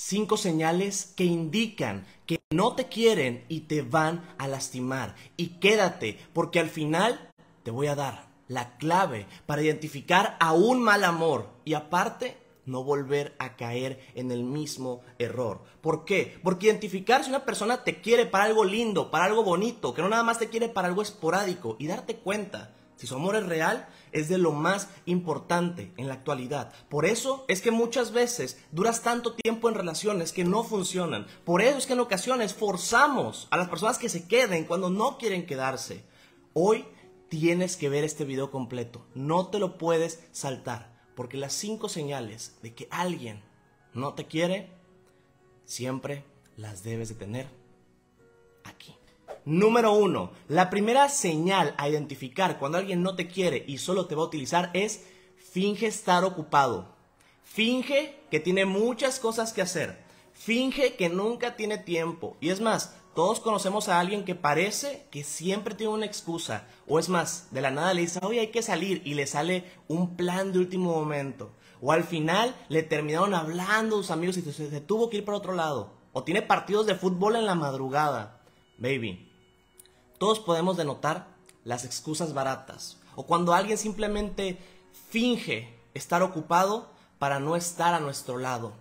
Cinco señales que indican que no te quieren y te van a lastimar. Y quédate, porque al final te voy a dar la clave para identificar a un mal amor y aparte no volver a caer en el mismo error. ¿Por qué? Porque identificar si una persona te quiere para algo lindo, para algo bonito, que no nada más te quiere para algo esporádico y darte cuenta si su amor es real, es de lo más importante en la actualidad. Por eso es que muchas veces duras tanto tiempo en relaciones que no funcionan. Por eso es que en ocasiones forzamos a las personas que se queden cuando no quieren quedarse. Hoy tienes que ver este video completo. No te lo puedes saltar. Porque las cinco señales de que alguien no te quiere, siempre las debes de tener. Número uno, la primera señal a identificar cuando alguien no te quiere y solo te va a utilizar es finge estar ocupado. Finge que tiene muchas cosas que hacer. Finge que nunca tiene tiempo. Y es más, todos conocemos a alguien que parece que siempre tiene una excusa. O es más, de la nada le dice, oye, hay que salir y le sale un plan de último momento. O al final le terminaron hablando sus amigos y se tuvo que ir para otro lado. O tiene partidos de fútbol en la madrugada. Baby, todos podemos denotar las excusas baratas o cuando alguien simplemente finge estar ocupado para no estar a nuestro lado.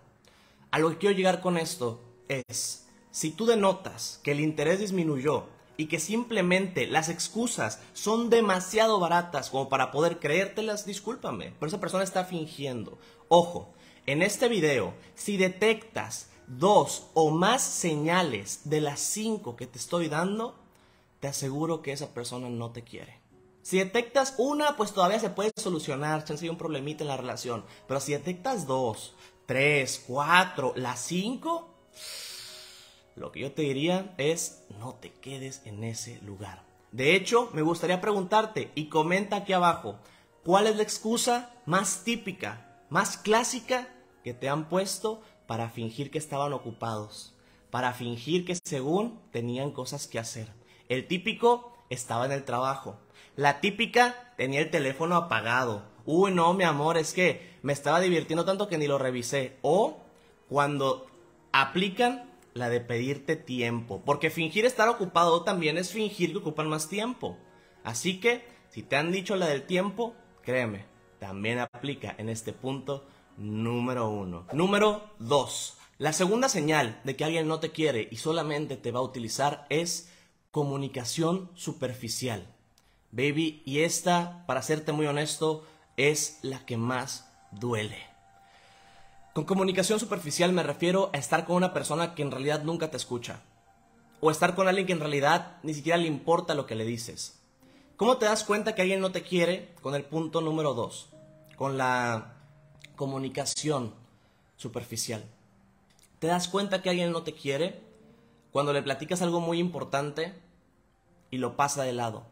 A lo que quiero llegar con esto es, si tú denotas que el interés disminuyó y que simplemente las excusas son demasiado baratas como para poder creértelas, discúlpame, pero esa persona está fingiendo. Ojo, en este video, si detectas dos o más señales de las cinco que te estoy dando, te aseguro que esa persona no te quiere. Si detectas una, pues todavía se puede solucionar, chance hay un problemita en la relación. Pero si detectas dos, tres, cuatro, las cinco, lo que yo te diría es no te quedes en ese lugar. De hecho, me gustaría preguntarte y comenta aquí abajo, ¿cuál es la excusa más típica, más clásica que te han puesto para fingir que estaban ocupados? Para fingir que según tenían cosas que hacer. El típico estaba en el trabajo. La típica tenía el teléfono apagado. Uy, no, mi amor, es que me estaba divirtiendo tanto que ni lo revisé. O cuando aplican la de pedirte tiempo. Porque fingir estar ocupado también es fingir que ocupan más tiempo. Así que, si te han dicho la del tiempo, créeme, también aplica en este punto número uno. Número dos. La segunda señal de que alguien no te quiere y solamente te va a utilizar es comunicación superficial. Baby, y esta, para serte muy honesto, es la que más duele. Con comunicación superficial me refiero a estar con una persona que en realidad nunca te escucha. O estar con alguien que en realidad ni siquiera le importa lo que le dices. ¿Cómo te das cuenta que alguien no te quiere? Con el punto número dos. Con la comunicación superficial. ¿Te das cuenta que alguien no te quiere? Cuando le platicas algo muy importante y lo pasa de lado.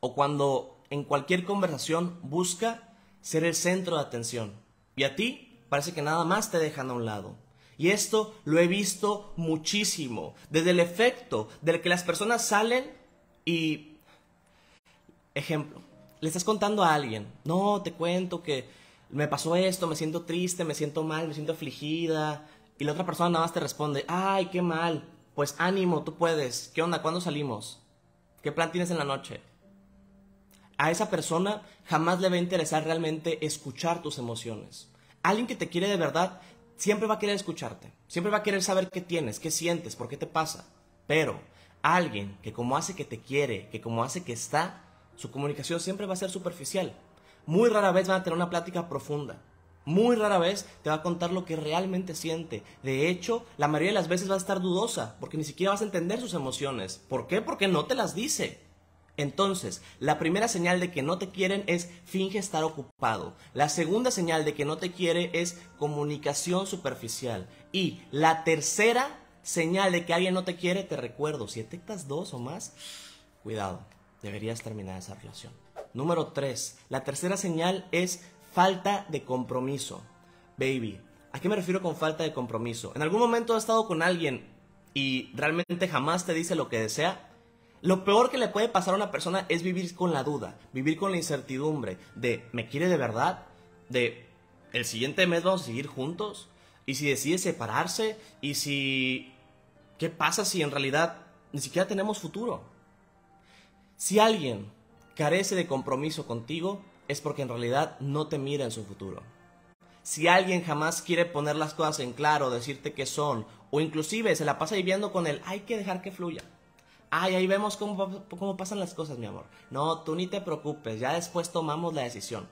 O cuando en cualquier conversación busca ser el centro de atención. Y a ti parece que nada más te dejan a un lado. Y esto lo he visto muchísimo. Desde el efecto del que las personas salen y... Ejemplo, le estás contando a alguien, no, te cuento que me pasó esto, me siento triste, me siento mal, me siento afligida. Y la otra persona nada más te responde, ay, qué mal. Pues ánimo, tú puedes. ¿Qué onda? ¿Cuándo salimos? ¿Qué plan tienes en la noche? A esa persona jamás le va a interesar realmente escuchar tus emociones. Alguien que te quiere de verdad siempre va a querer escucharte. Siempre va a querer saber qué tienes, qué sientes, por qué te pasa. Pero alguien que como hace que te quiere, que como hace que está, su comunicación siempre va a ser superficial. Muy rara vez van a tener una plática profunda. Muy rara vez te va a contar lo que realmente siente. De hecho, la mayoría de las veces va a estar dudosa, porque ni siquiera vas a entender sus emociones. ¿Por qué? Porque no te las dice. Entonces, la primera señal de que no te quieren es finge estar ocupado. La segunda señal de que no te quiere es comunicación superficial. Y la tercera señal de que alguien no te quiere, te recuerdo, si detectas dos o más, cuidado, deberías terminar esa relación. Número tres, la tercera señal es falta de compromiso. Baby, ¿a qué me refiero con falta de compromiso? ¿En algún momento has estado con alguien y realmente jamás te dice lo que desea? Lo peor que le puede pasar a una persona es vivir con la duda, vivir con la incertidumbre de ¿me quiere de verdad? ¿De el siguiente mes vamos a seguir juntos? ¿Y si decide separarse? ¿Y si... ¿Qué pasa si en realidad ni siquiera tenemos futuro? Si alguien carece de compromiso contigo, es porque en realidad no te mira en su futuro. Si alguien jamás quiere poner las cosas en claro, decirte qué son, o inclusive se la pasa viviendo con él, hay que dejar que fluya. Ay, ahí vemos cómo, cómo pasan las cosas, mi amor. No, tú ni te preocupes, ya después tomamos la decisión.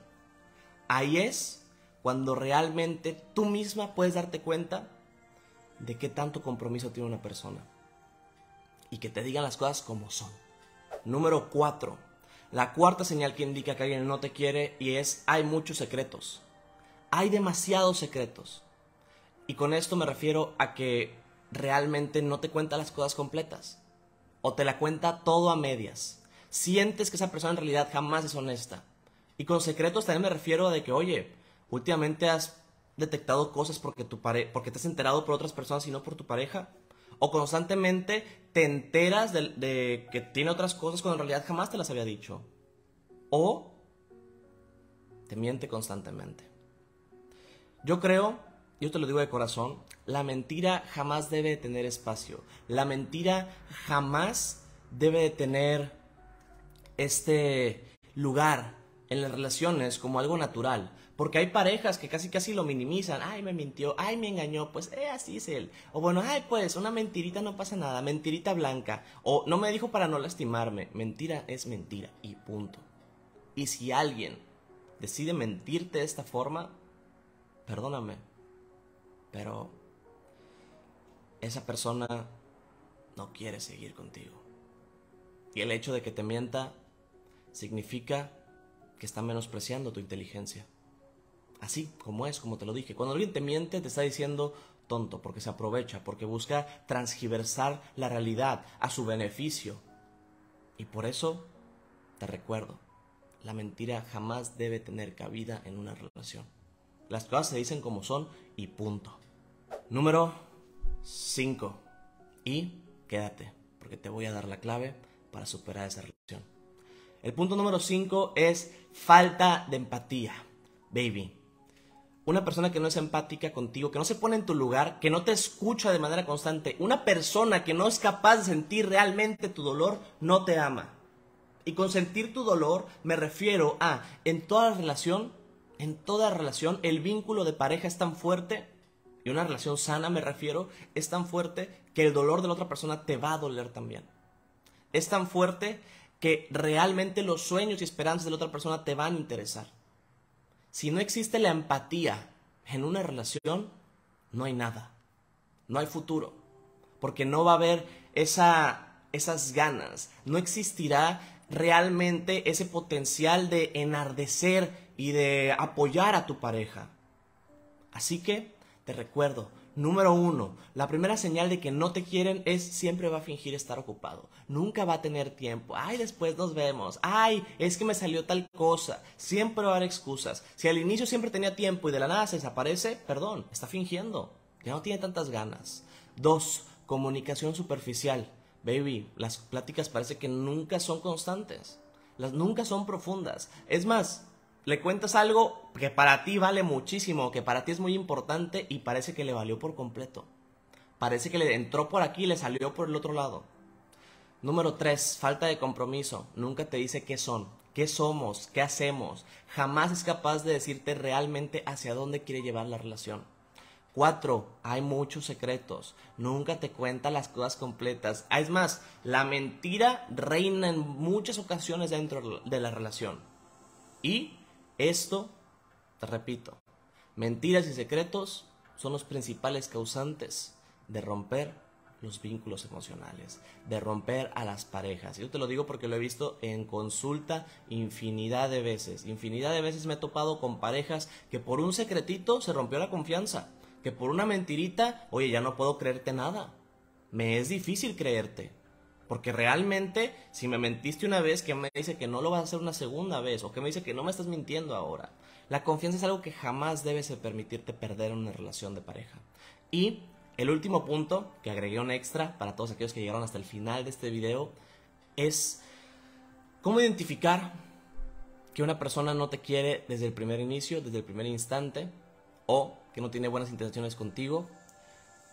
Ahí es cuando realmente tú misma puedes darte cuenta de qué tanto compromiso tiene una persona. Y que te digan las cosas como son. Número 4. La cuarta señal que indica que alguien no te quiere y es hay muchos secretos hay demasiados secretos. Y con esto me refiero a que realmente no te cuenta las cosas completas. O te la cuenta todo a medias. Sientes que esa persona en realidad jamás es honesta. Y con secretos también me refiero a de que, oye, últimamente has detectado cosas porque, tu pare porque te has enterado por otras personas y no por tu pareja. O constantemente te enteras de, que tiene otras cosas cuando en realidad jamás te las había dicho. O te miente constantemente. Yo creo, yo te lo digo de corazón, la mentira jamás debe de tener espacio. La mentira jamás debe de tener este lugar en las relaciones como algo natural. Porque hay parejas que casi casi lo minimizan. Ay, me mintió, ay, me engañó, pues eh, así es él. O bueno, ay, pues una mentirita no pasa nada, mentirita blanca. O no me dijo para no lastimarme. Mentira es mentira y punto. Y si alguien decide mentirte de esta forma, perdóname, pero esa persona no quiere seguir contigo. Y el hecho de que te mienta significa que está menospreciando tu inteligencia. Así como es, como te lo dije. Cuando alguien te miente, te está diciendo tonto, porque se aprovecha, porque busca transgiversar la realidad a su beneficio. Y por eso te recuerdo, la mentira jamás debe tener cabida en una relación. Las cosas se dicen como son y punto. Número 5. Y quédate, porque te voy a dar la clave para superar esa relación. El punto número 5 es falta de empatía. Baby, una persona que no es empática contigo, que no se pone en tu lugar, que no te escucha de manera constante, una persona que no es capaz de sentir realmente tu dolor, no te ama. Y con sentir tu dolor me refiero a, en toda relación, en toda relación el vínculo de pareja es tan fuerte, y una relación sana me refiero, es tan fuerte que el dolor de la otra persona te va a doler también. Es tan fuerte que realmente los sueños y esperanzas de la otra persona te van a interesar. Si no existe la empatía en una relación, no hay nada. No hay futuro. Porque no va a haber esa, esas ganas. No existirá realmente ese potencial de enardecer y de apoyar a tu pareja. Así que te recuerdo, número uno, la primera señal de que no te quieren es siempre va a fingir estar ocupado. Nunca va a tener tiempo. Ay, después nos vemos. Ay, es que me salió tal cosa. Siempre va a haber excusas. Si al inicio siempre tenía tiempo y de la nada se desaparece, perdón, está fingiendo. Ya no tiene tantas ganas. Dos, comunicación superficial. Baby, las pláticas parece que nunca son constantes. Las nunca son profundas. Es más, le cuentas algo que para ti vale muchísimo, que para ti es muy importante y parece que le valió por completo. Parece que le entró por aquí y le salió por el otro lado. Número 3. Falta de compromiso. Nunca te dice qué son, qué somos, qué hacemos. Jamás es capaz de decirte realmente hacia dónde quiere llevar la relación. 4. Hay muchos secretos. Nunca te cuenta las cosas completas. Es más, la mentira reina en muchas ocasiones dentro de la relación. Y esto, te repito, mentiras y secretos son los principales causantes de romper los vínculos emocionales, de romper a las parejas. Yo te lo digo porque lo he visto en consulta infinidad de veces. Infinidad de veces me he topado con parejas que por un secretito se rompió la confianza, que por una mentirita, oye, ya no puedo creerte nada. Me es difícil creerte. Porque realmente, si me mentiste una vez, que me dice que no lo vas a hacer una segunda vez? ¿O que me dice que no me estás mintiendo ahora? La confianza es algo que jamás debes permitirte perder en una relación de pareja. Y el último punto, que agregué un extra para todos aquellos que llegaron hasta el final de este video, es cómo identificar que una persona no te quiere desde el primer inicio, desde el primer instante, o que no tiene buenas intenciones contigo,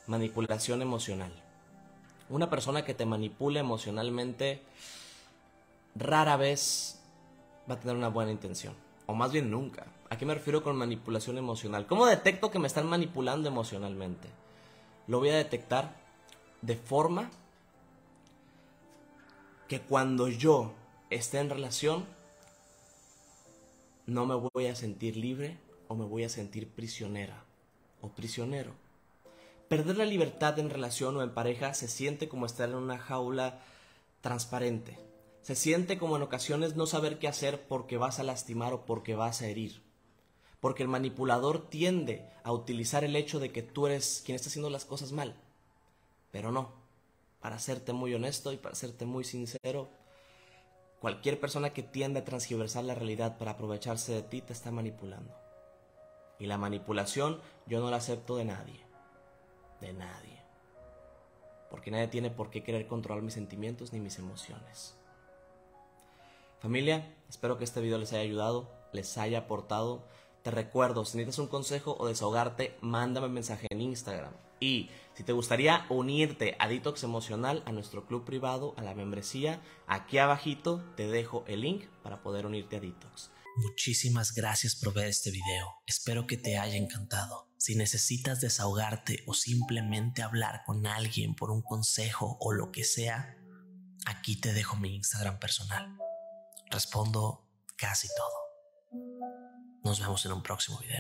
manipulación emocional. Una persona que te manipula emocionalmente rara vez va a tener una buena intención. O más bien nunca. ¿A qué me refiero con manipulación emocional? ¿Cómo detecto que me están manipulando emocionalmente? Lo voy a detectar de forma que cuando yo esté en relación no me voy a sentir libre o me voy a sentir prisionera o prisionero. Perder la libertad en relación o en pareja se siente como estar en una jaula transparente. Se siente como en ocasiones no saber qué hacer porque vas a lastimar o porque vas a herir. Porque el manipulador tiende a utilizar el hecho de que tú eres quien está haciendo las cosas mal. Pero no. Para serte muy honesto y para serte muy sincero, cualquier persona que tiende a transgiversar la realidad para aprovecharse de ti te está manipulando. Y la manipulación yo no la acepto de nadie de nadie. Porque nadie tiene por qué querer controlar mis sentimientos ni mis emociones. Familia, espero que este video les haya ayudado, les haya aportado. Te recuerdo, si necesitas un consejo o desahogarte, mándame un mensaje en Instagram. Y si te gustaría unirte a Detox Emocional, a nuestro club privado, a la membresía, aquí abajito te dejo el link para poder unirte a Detox. Muchísimas gracias por ver este video. Espero que te haya encantado. Si necesitas desahogarte o simplemente hablar con alguien por un consejo o lo que sea, aquí te dejo mi Instagram personal. Respondo casi todo. Nos vemos en un próximo video.